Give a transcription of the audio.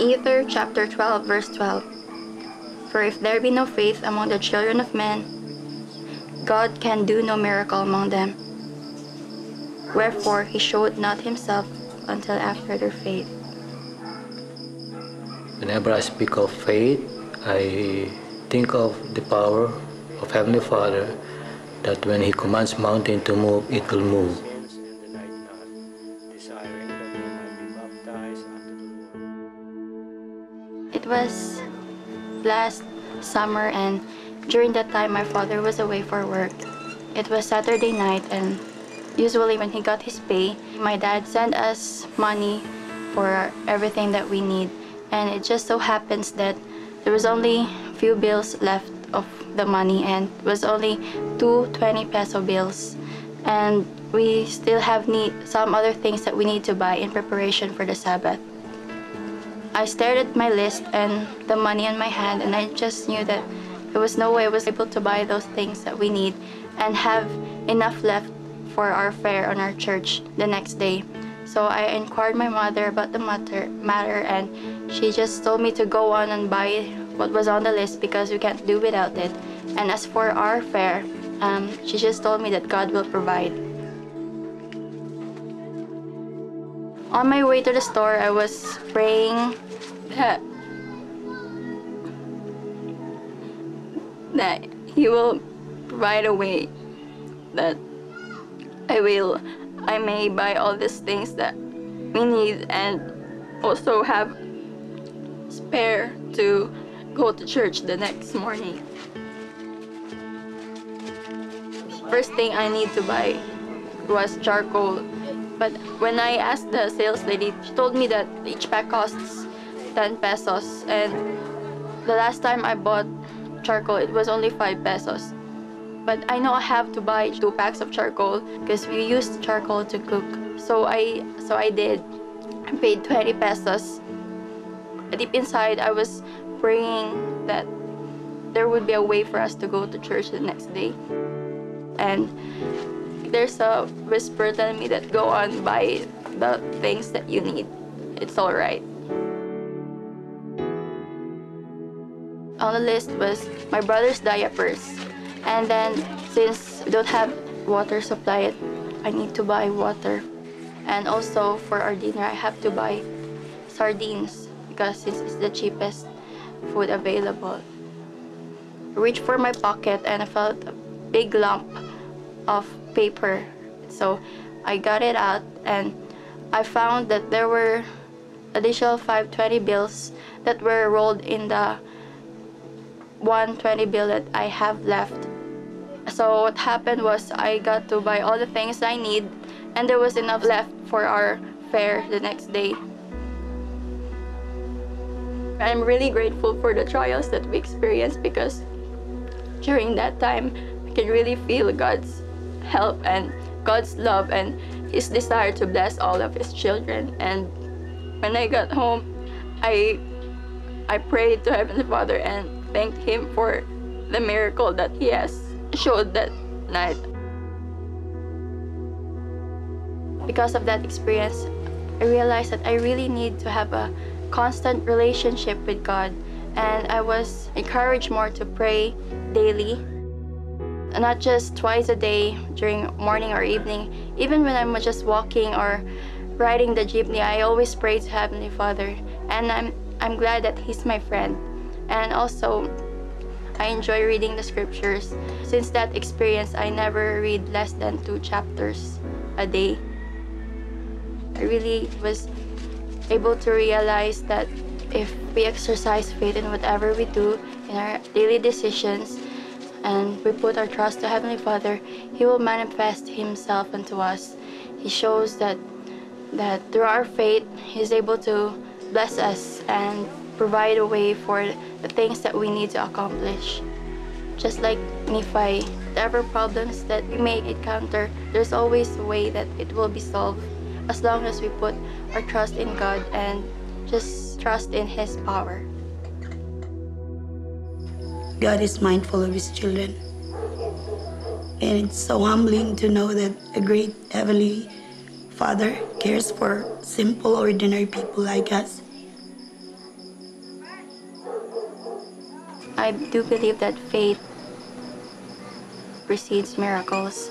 Ether chapter 12, verse 12. For if there be no faith among the children of men, God can do no miracle among them. Wherefore he showed not himself until after their faith. Whenever I speak of faith, I think of the power of Heavenly Father that when He commands mountain to move, it will move. It was last summer and during that time my father was away for work. It was Saturday night and usually when he got his pay, my dad sent us money for everything that we need. And it just so happens that there was only few bills left of the money and it was only two 20 peso bills. And we still have need some other things that we need to buy in preparation for the Sabbath. I stared at my list and the money in my hand and I just knew that there was no way I was able to buy those things that we need and have enough left for our fare on our church the next day. So I inquired my mother about the matter, matter and she just told me to go on and buy what was on the list because we can't do without it. And as for our fare, um, she just told me that God will provide. On my way to the store, I was praying that that He will provide a way that I will I may buy all these things that we need and also have spare to go to church the next morning. First thing I need to buy was charcoal. But when I asked the sales lady, she told me that each pack costs 10 pesos. And the last time I bought charcoal, it was only 5 pesos. But I know I have to buy two packs of charcoal because we used charcoal to cook. So I so I did. I paid 20 pesos. Deep inside, I was praying that there would be a way for us to go to church the next day. And there's a whisper telling me that go on, buy the things that you need. It's all right. On the list was my brother's diapers. And then since we don't have water supply, I need to buy water. And also for our dinner, I have to buy sardines because it's the cheapest food available. I reached for my pocket and I felt a big lump of paper. So I got it out and I found that there were additional 520 bills that were rolled in the 120 bill that I have left. So what happened was I got to buy all the things I need and there was enough left for our fare the next day. I'm really grateful for the trials that we experienced because during that time I can really feel God's help and God's love and his desire to bless all of his children. And when I got home I I prayed to Heavenly Father and thanked him for the miracle that he has showed that night. Because of that experience, I realized that I really need to have a constant relationship with God. And I was encouraged more to pray daily not just twice a day during morning or evening. Even when I'm just walking or riding the jeepney I always pray to Heavenly Father and I'm I'm glad that he's my friend. And also I enjoy reading the scriptures. Since that experience I never read less than two chapters a day. I really was able to realize that if we exercise faith in whatever we do, in our daily decisions, and we put our trust to Heavenly Father, He will manifest Himself unto us. He shows that that through our faith, He's able to bless us and provide a way for the things that we need to accomplish. Just like Nephi, whatever problems that we may encounter, there's always a way that it will be solved as long as we put our trust in God and just trust in His power. God is mindful of his children. And it's so humbling to know that a great heavenly Father cares for simple, ordinary people like us. I do believe that faith precedes miracles.